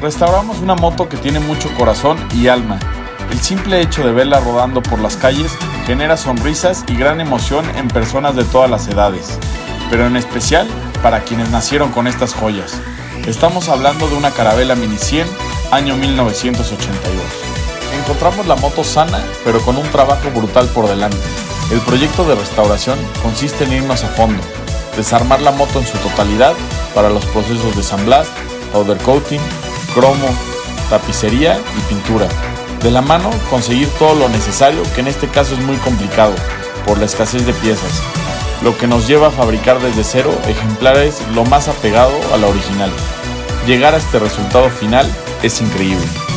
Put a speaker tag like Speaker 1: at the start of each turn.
Speaker 1: Restauramos una moto que tiene mucho corazón y alma. El simple hecho de verla rodando por las calles genera sonrisas y gran emoción en personas de todas las edades, pero en especial para quienes nacieron con estas joyas. Estamos hablando de una Carabela Mini 100 año 1982. Encontramos la moto sana, pero con un trabajo brutal por delante. El proyecto de restauración consiste en irnos a fondo, desarmar la moto en su totalidad para los procesos de sandblast, powder coating, cromo, tapicería y pintura. De la mano conseguir todo lo necesario, que en este caso es muy complicado por la escasez de piezas, lo que nos lleva a fabricar desde cero ejemplares lo más apegado a la original. Llegar a este resultado final es increíble.